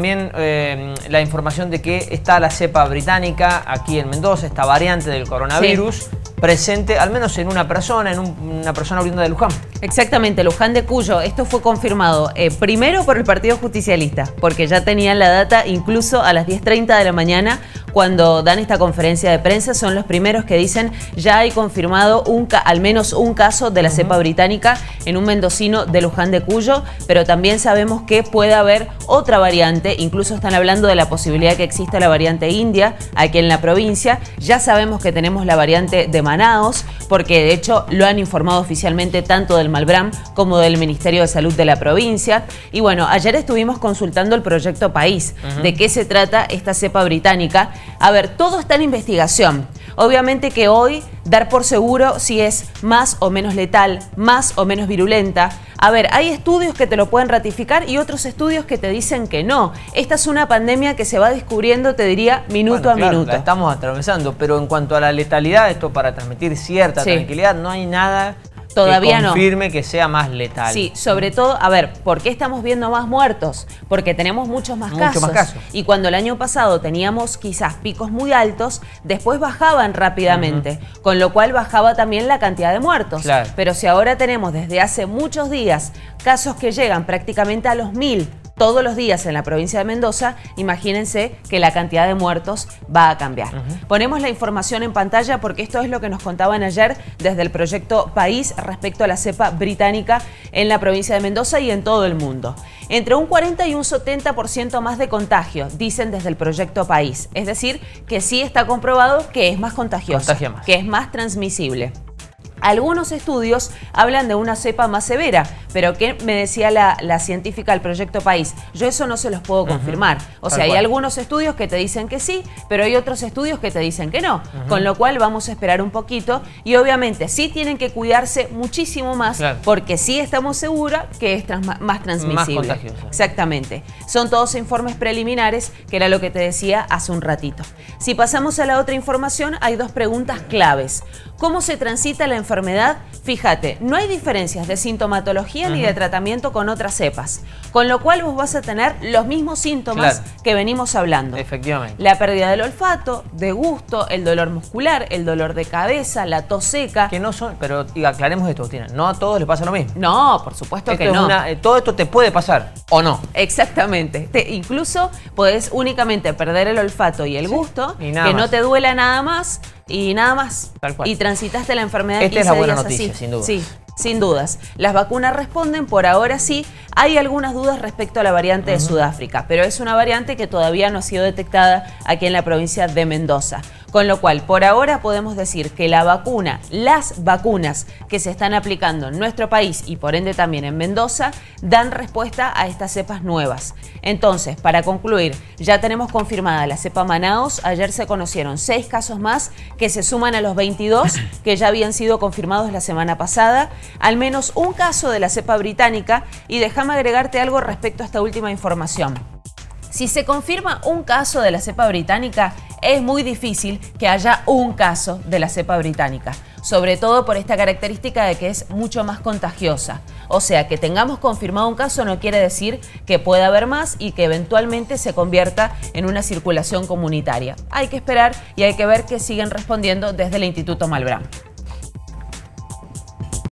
También eh, la información de que está la cepa británica aquí en Mendoza, esta variante del coronavirus, presente al menos en una persona, en una persona oriunda de Luján. Exactamente, Luján de Cuyo. Esto fue confirmado eh, primero por el Partido Justicialista, porque ya tenían la data incluso a las 10.30 de la mañana cuando dan esta conferencia de prensa. Son los primeros que dicen ya hay confirmado un, al menos un caso de la cepa británica en un mendocino de Luján de Cuyo, pero también sabemos que puede haber otra variante, incluso están hablando de la posibilidad que exista la variante india aquí en la provincia. Ya sabemos que tenemos la variante de Manaos, porque de hecho lo han informado oficialmente tanto del Malbram como del Ministerio de Salud de la provincia. Y bueno, ayer estuvimos consultando el proyecto País, de qué se trata esta cepa británica. A ver, todo está en investigación. Obviamente que hoy dar por seguro si es más o menos letal, más o menos virulenta. A ver, hay estudios que te lo pueden ratificar y otros estudios que te dicen que no. Esta es una pandemia que se va descubriendo, te diría, minuto a minuto. La estamos atravesando, pero en cuanto a la letalidad, esto para transmitir cierta tranquilidad, no hay nada Todavía que confirme que sea más letal. Sí, sobre todo, a ver, ¿por qué estamos viendo más muertos? Porque tenemos muchos más, casos. más casos. Y cuando el año pasado teníamos quizás picos muy altos, después bajaban rápidamente, con lo cual bajaba también la cantidad de muertos. Pero si ahora tenemos desde hace muchos días casos que llegan prácticamente a los mil, todos los días en la provincia de Mendoza, imagínense que la cantidad de muertos va a cambiar. Ponemos la información en pantalla porque esto es lo que nos contaban ayer desde el proyecto País respecto a la cepa británica en la provincia de Mendoza y en todo el mundo. Entre un 40 y un 70% más de contagio, dicen desde el proyecto País. Es decir, que sí está comprobado que es más contagioso, que es más transmisible. Algunos estudios hablan de una cepa más severa, pero ¿qué me decía la, científica del Proyecto País? Yo eso no se los puedo confirmar. O sea, hay algunos estudios que te dicen que sí, pero hay otros estudios que te dicen que no. Con lo cual vamos a esperar un poquito y obviamente sí tienen que cuidarse muchísimo más porque sí estamos seguros que es más transmisible. Más Exactamente. Son todos informes preliminares, que era lo que te decía hace un ratito. Si pasamos a la otra información, hay dos preguntas claves. ¿Cómo se transita la enfermedad? Fíjate, no hay diferencias de sintomatología ni de tratamiento con otras cepas, con lo cual vos vas a tener los mismos síntomas que venimos hablando. Efectivamente. La pérdida del olfato, de gusto, el dolor muscular, el dolor de cabeza, la tos seca. Que no son, pero aclaremos esto, Tina, no a todos les pasa lo mismo. No, por supuesto que no. Eh, todo esto te puede pasar, ¿o no? Exactamente. incluso puedes únicamente perder el olfato y el gusto, que no te duela nada más, y nada más. Tal cual. Y transitaste la enfermedad Esta es la buena noticia, sin duda. Sí, sin dudas. Las vacunas responden, por ahora sí. Hay algunas dudas respecto a la variante de Sudáfrica, pero es una variante que todavía no ha sido detectada aquí en la provincia de Mendoza. Con lo cual, por ahora podemos decir que la vacuna, las vacunas que se están aplicando en nuestro país y por ende también en Mendoza, dan respuesta a estas cepas nuevas. Entonces, para concluir, ya tenemos confirmada la cepa Manaos. Ayer se conocieron seis casos más que se suman a los 22 que ya habían sido confirmados la semana pasada. Al menos un caso de la cepa británica. Y déjame agregarte algo respecto a esta última información. Si se confirma un caso de la cepa británica, es muy difícil que haya un caso de la cepa británica, sobre todo por esta característica de que es mucho más contagiosa. O sea, que tengamos confirmado un caso no quiere decir que pueda haber más y que eventualmente se convierta en una circulación comunitaria. Hay que esperar y hay que ver que siguen respondiendo desde el Instituto Malbrán.